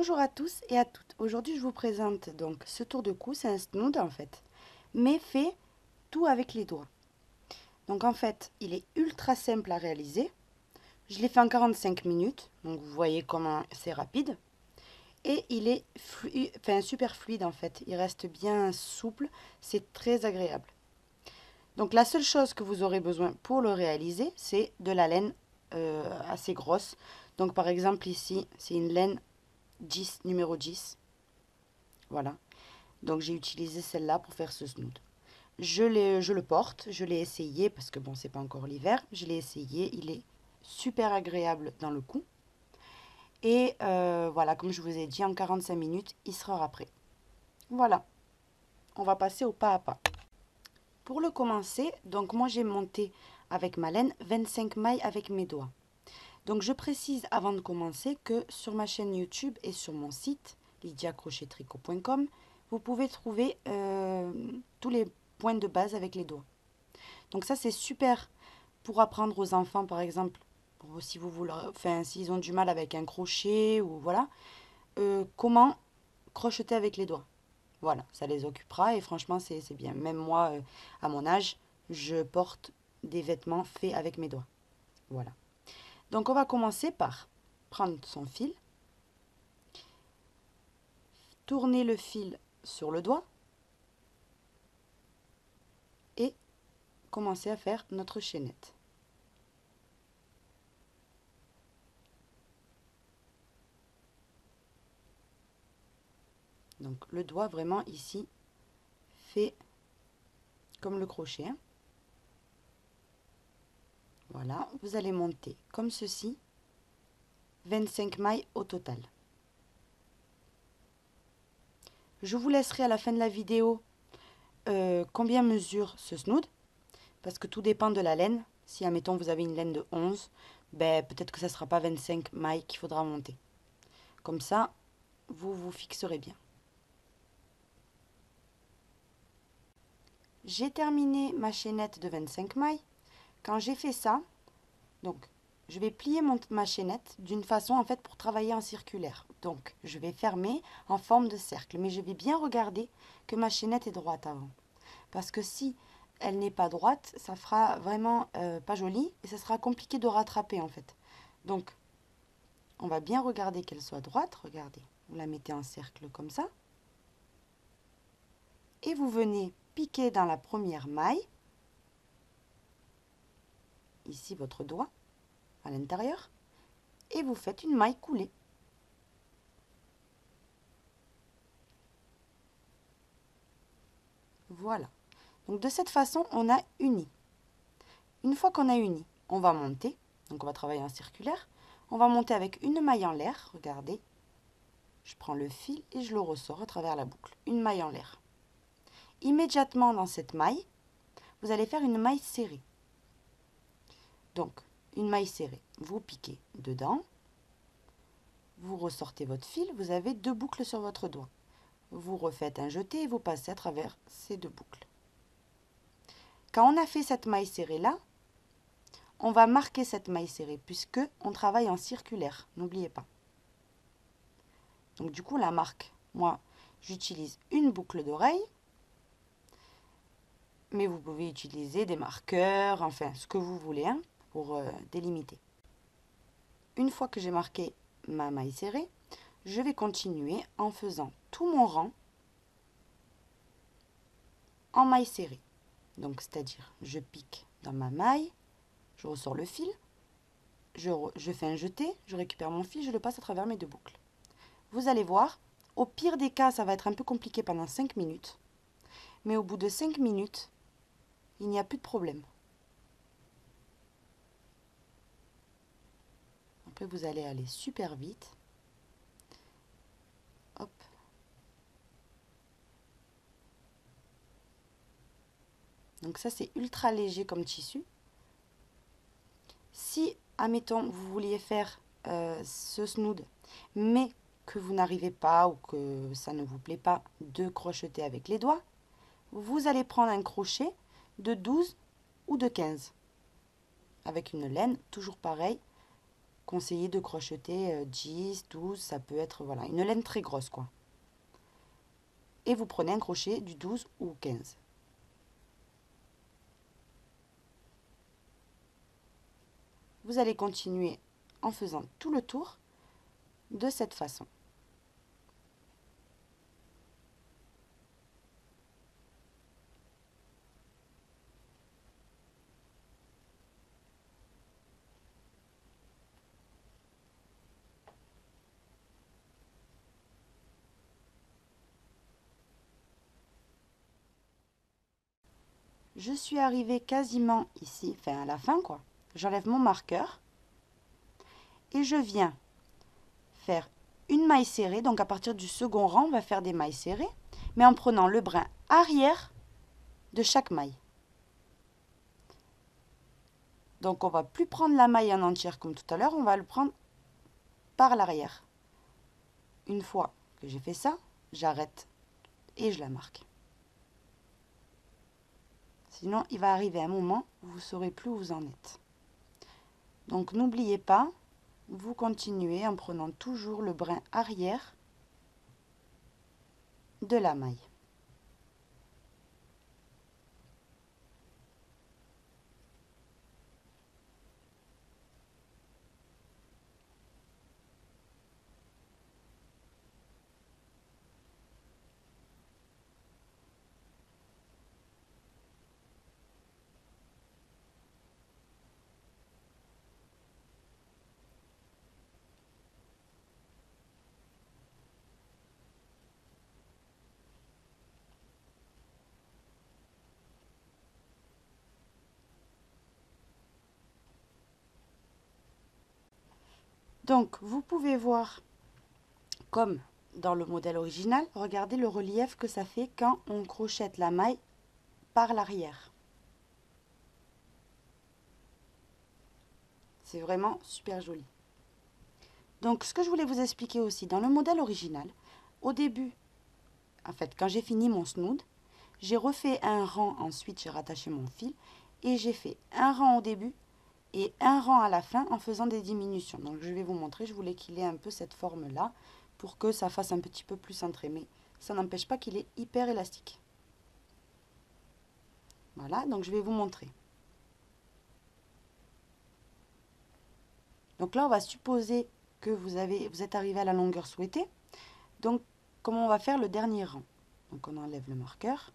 Bonjour à tous et à toutes. Aujourd'hui, je vous présente donc ce tour de cou. C'est un snood en fait, mais fait tout avec les doigts. Donc en fait, il est ultra simple à réaliser. Je l'ai fait en 45 minutes, donc vous voyez comment c'est rapide. Et il est super fluide en fait. Il reste bien souple. C'est très agréable. Donc la seule chose que vous aurez besoin pour le réaliser, c'est de la laine euh, assez grosse. Donc par exemple ici, c'est une laine 10, numéro 10. Voilà. Donc j'ai utilisé celle-là pour faire ce snood. Je, je le porte, je l'ai essayé parce que bon, c'est pas encore l'hiver. Je l'ai essayé, il est super agréable dans le cou. Et euh, voilà, comme je vous ai dit, en 45 minutes, il sera prêt. Voilà. On va passer au pas à pas. Pour le commencer, donc moi j'ai monté avec ma laine 25 mailles avec mes doigts. Donc je précise avant de commencer que sur ma chaîne YouTube et sur mon site lydiacrochettricot.com, vous pouvez trouver euh, tous les points de base avec les doigts. Donc ça c'est super pour apprendre aux enfants par exemple, si vous voulez, enfin s'ils ont du mal avec un crochet ou voilà, euh, comment crocheter avec les doigts. Voilà, ça les occupera et franchement c'est bien. Même moi, euh, à mon âge, je porte des vêtements faits avec mes doigts. Voilà. Donc on va commencer par prendre son fil, tourner le fil sur le doigt et commencer à faire notre chaînette. Donc le doigt vraiment ici fait comme le crochet. Hein. Voilà, vous allez monter comme ceci, 25 mailles au total. Je vous laisserai à la fin de la vidéo euh, combien mesure ce snood, parce que tout dépend de la laine. Si, admettons, vous avez une laine de 11, ben, peut-être que ça ne sera pas 25 mailles qu'il faudra monter. Comme ça, vous vous fixerez bien. J'ai terminé ma chaînette de 25 mailles. Quand j'ai fait ça, donc je vais plier ma chaînette d'une façon en fait pour travailler en circulaire. Donc je vais fermer en forme de cercle, mais je vais bien regarder que ma chaînette est droite avant. Parce que si elle n'est pas droite, ça fera vraiment euh, pas joli et ça sera compliqué de rattraper en fait. Donc on va bien regarder qu'elle soit droite, regardez, vous la mettez en cercle comme ça. Et vous venez piquer dans la première maille ici votre doigt à l'intérieur et vous faites une maille coulée. Voilà. Donc de cette façon, on a uni. Une fois qu'on a uni, on va monter. Donc on va travailler en circulaire. On va monter avec une maille en l'air. Regardez. Je prends le fil et je le ressors à travers la boucle. Une maille en l'air. Immédiatement dans cette maille, vous allez faire une maille serrée. Donc, une maille serrée, vous piquez dedans, vous ressortez votre fil, vous avez deux boucles sur votre doigt. Vous refaites un jeté et vous passez à travers ces deux boucles. Quand on a fait cette maille serrée là, on va marquer cette maille serrée puisque on travaille en circulaire, n'oubliez pas. Donc du coup la marque, moi j'utilise une boucle d'oreille, mais vous pouvez utiliser des marqueurs, enfin ce que vous voulez. Hein pour euh, délimiter. Une fois que j'ai marqué ma maille serrée, je vais continuer en faisant tout mon rang en maille serrée. Donc, c'est-à-dire, je pique dans ma maille, je ressors le fil, je, je, fais un jeté, je récupère mon fil, je le passe à travers mes deux boucles. Vous allez voir, au pire des cas, ça va être un peu compliqué pendant 5 minutes. Mais au bout de 5 minutes, il n'y a plus de problème. Vous allez aller super vite. Donc ça, c'est ultra léger comme tissu. Si, admettons, vous vouliez faire euh, ce snood, mais que vous n'arrivez pas ou que ça ne vous plaît pas de crocheter avec les doigts, vous allez prendre un crochet de 12 ou de 15 avec une laine, toujours pareil, conseillé de crocheter 10, 12, ça peut être voilà, une laine très grosse quoi. Et vous prenez un crochet du 12 ou 15. Vous allez continuer en faisant tout le tour de cette façon. Je suis arrivée quasiment ici, enfin à la fin quoi. J'enlève mon marqueur et je viens faire une maille serrée. Donc à partir du second rang, on va faire des mailles serrées, mais en prenant le brin arrière de chaque maille. Donc on va plus prendre la maille en entière comme tout à l'heure, on va le prendre par l'arrière. Une fois que j'ai fait ça, j'arrête et je la marque. Sinon, il va arriver un moment où vous ne saurez plus où vous en êtes. Donc, n'oubliez pas, vous continuez en prenant toujours le brin arrière de la maille. Donc, vous pouvez voir, comme dans le modèle original, regardez le relief que ça fait quand on crochette la maille par l'arrière. C'est vraiment super joli. Donc, ce que je voulais vous expliquer aussi, dans le modèle original, au début, en fait, quand j'ai fini mon snood, j'ai refait un rang, ensuite j'ai rattaché mon fil, et j'ai fait un rang au début, et un rang à la fin en faisant des diminutions. Donc je vais vous montrer, je voulais qu'il ait un peu cette forme-là pour que ça fasse un petit peu plus centré. Mais ça n'empêche pas qu'il est hyper élastique. Voilà, donc je vais vous montrer. Donc là, on va supposer que vous, vous êtes arrivé à la longueur souhaitée. Donc, comment on va faire le dernier rang? Donc on enlève le marqueur.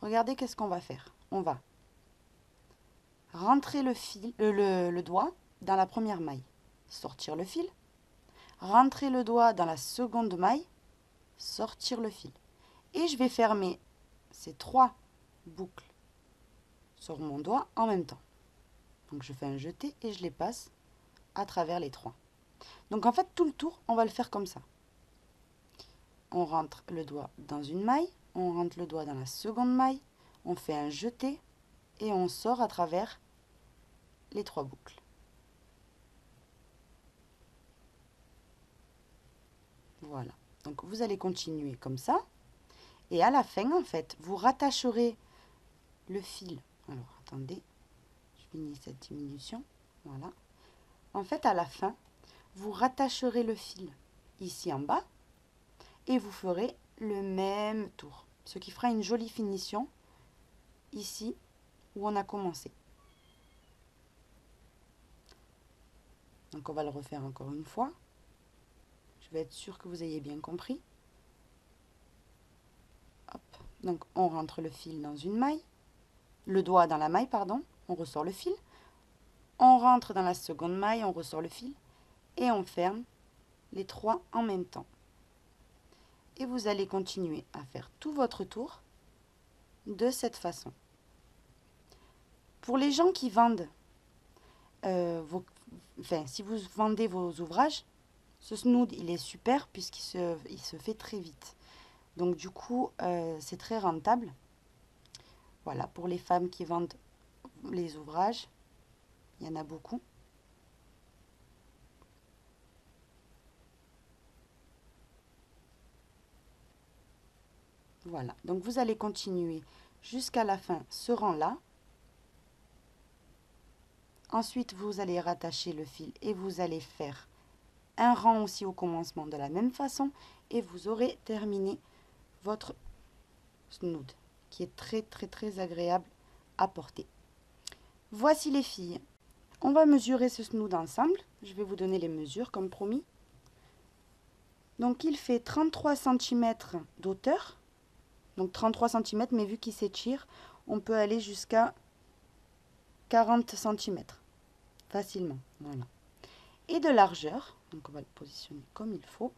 Regardez qu'est-ce qu'on va faire. On va rentrer le, fil, euh, le, doigt dans la première maille, sortir le fil, rentrer le doigt dans la seconde maille, sortir le fil. Et je vais fermer ces trois boucles sur mon doigt en même temps. Donc je fais un jeté et je les passe à travers les trois. Donc en fait tout le tour on va le faire comme ça. On rentre le doigt dans une maille, on rentre le doigt dans la seconde maille, on fait un jeté et on sort à travers les trois boucles. Voilà. Donc vous allez continuer comme ça. Et à la fin, en fait, vous rattacherez le fil. Alors, attendez. Je finis cette diminution. Voilà. En fait, à la fin, vous rattacherez le fil ici en bas. Et vous ferez le même tour. Ce qui fera une jolie finition ici on a commencé. Donc on va le refaire encore une fois. Je vais être sûre que vous ayez bien compris. Donc on rentre le fil dans une maille, le doigt dans la maille, pardon, on ressort le fil. On rentre dans la seconde maille, on ressort le fil et on ferme les trois en même temps. Et vous allez continuer à faire tout votre tour de cette façon. Pour les gens qui vendent, euh, vos, enfin, si vous vendez vos ouvrages, ce snood, il est super puisqu'il se, il se fait très vite. Donc du coup, euh, c'est très rentable. Voilà, pour les femmes qui vendent les ouvrages, il y en a beaucoup. Voilà, donc vous allez continuer jusqu'à la fin ce rang-là Ensuite, vous allez rattacher le fil et vous allez faire un rang aussi au commencement de la même façon et vous aurez terminé votre snood qui est très très très agréable à porter. Voici les filles. On va mesurer ce snood ensemble. Je vais vous donner les mesures comme promis. Donc il fait 33 cm d'auteur. Donc 33 cm, mais vu qu'il s'étire, on peut aller jusqu'à 40 cm. Facilement. Voilà. Et de largeur. Donc on va le positionner comme il faut.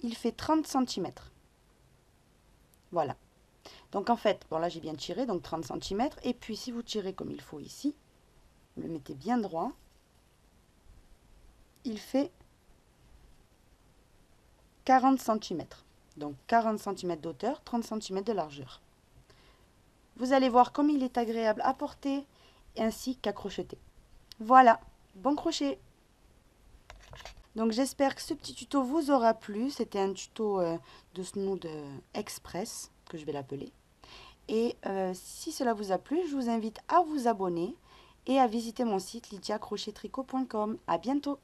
Il fait 30 cm. Voilà. Donc en fait, bon là j'ai bien tiré, donc 30 cm. Et puis si vous tirez comme il faut ici, vous le mettez bien droit, il fait 40 cm. Donc 40 cm d'auteur, 30 cm de largeur. Vous allez voir comme il est agréable à porter ainsi qu'à crocheter. Voilà, bon crochet donc j'espère que ce petit tuto vous aura plu. C'était un tuto euh, de Snood euh, Express, que je vais l'appeler. Et euh, si cela vous a plu, je vous invite à vous abonner et à visiter mon site lydiacrochettricot.com. À bientôt